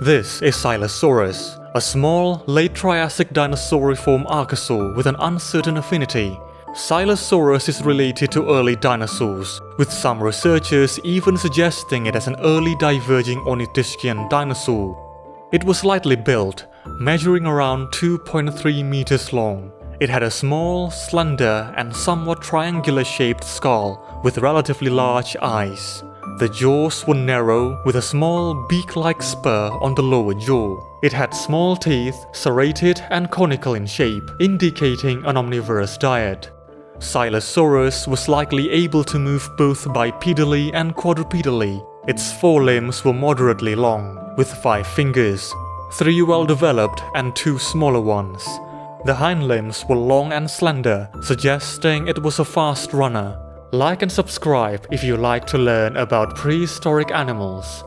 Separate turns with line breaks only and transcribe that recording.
This is Silesaurus, a small, late Triassic dinosauriform archosaur with an uncertain affinity. Silesaurus is related to early dinosaurs, with some researchers even suggesting it as an early diverging ornithischian dinosaur. It was lightly built, measuring around 2.3 meters long. It had a small, slender, and somewhat triangular shaped skull with relatively large eyes. The jaws were narrow with a small beak-like spur on the lower jaw. It had small teeth, serrated and conical in shape, indicating an omnivorous diet. Silesaurus was likely able to move both bipedally and quadrupedally. Its forelimbs were moderately long, with five fingers, three well developed and two smaller ones. The hind limbs were long and slender, suggesting it was a fast runner. Like and subscribe if you like to learn about prehistoric animals.